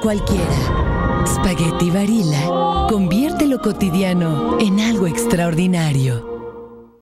cualquiera. Spaghetti Barilla convierte lo cotidiano en algo extraordinario.